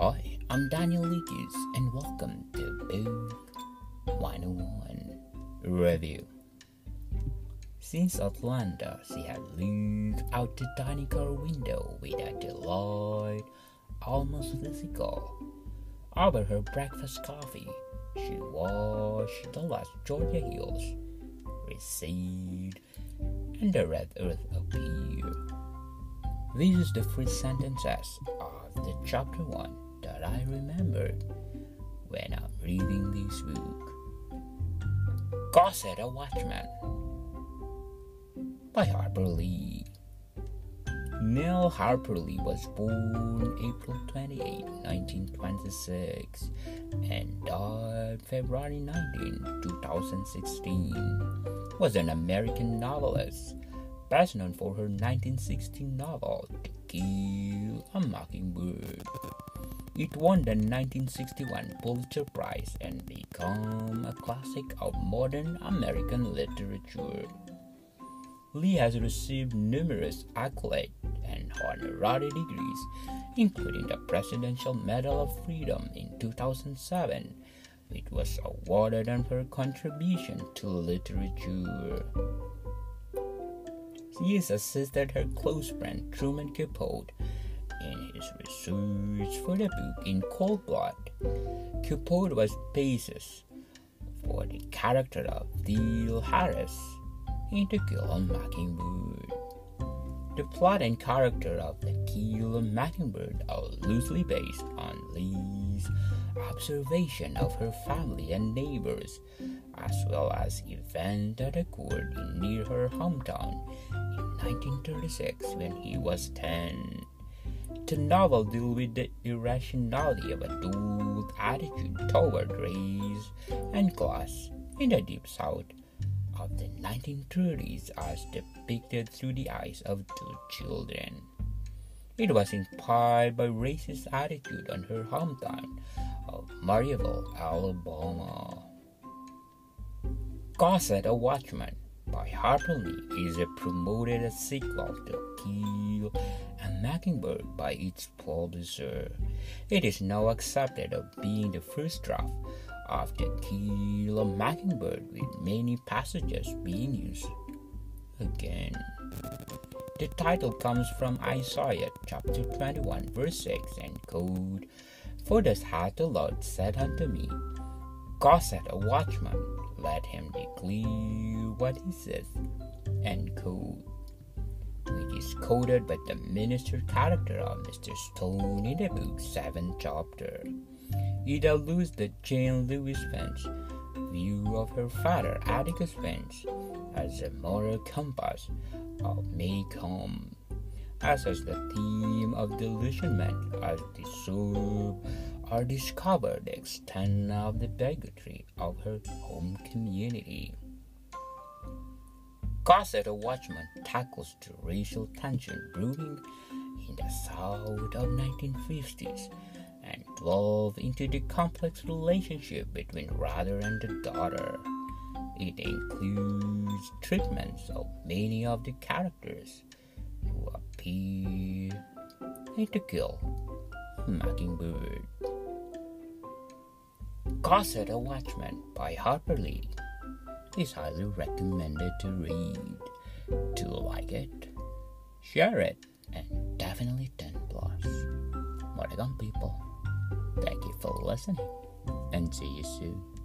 I'm Daniel Lucas, and welcome to Book 101 Review. Since Atlanta, she had looked out the dining car window with a delight almost physical. Over her breakfast coffee, she watched the last Georgia hills recede and the red earth appear. This is the first sentences of the chapter 1 that I remembered when I'm reading this book. Go Set a Watchman by Harper Lee. Nell Harper Lee was born April 28, 1926 and died February 19, 2016. Was an American novelist, best known for her 1960 novel To Kill a Mockingbird. It won the 1961 Pulitzer Prize and became a classic of modern American literature. Lee has received numerous accolades and honorary degrees, including the Presidential Medal of Freedom in 2007, which was awarded on her contribution to literature. She has assisted her close friend Truman Capote in his research for the book In Cold Blood. Capote was basis for the character of Dale Harris in The Kill a Mockingbird. The plot and character of The Kill Mockingbird are loosely based on Lee's observation of her family and neighbors, as well as events that occurred near her hometown in 1936 when he was 10. The novel deals with the irrationality of adult attitude toward race and class in the deep south of the 1930s as depicted through the eyes of two children. It was inspired by racist attitude on her hometown of Monroeville, Alabama. Go Set a Watchman by Harper Lee is a promoted a sequel to Kill a Mockingbird by its publisher. It is now accepted as being the first draft of the Kill Mockingbird with many passages being used again. The title comes from Isaiah chapter 21 verse 6 and code For thus hath the Lord said unto me, Go set a watchman, let him declare what he says, and code which is quoted by the minister character of Mr. Stone in the book seventh chapter. It alludes the Jean Louise Finch view of her father Atticus Finch as a moral compass of Maycomb, as is the theme of delusionment as dissolve or discover the extent of the bigotry of her home community. Go Set a Watchman tackles the racial tension brewing in the South of 1950s and delve into the complex relationship between Rather and the daughter. It includes treatments of many of the characters who appear in To Kill Mockingbird. Go Set a Watchman by Harper Lee is highly recommended to read. To like it, share it, and definitely 10 plus. Welcome, people. Thank you for listening, and see you soon.